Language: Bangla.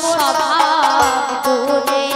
স্বভাব যাবে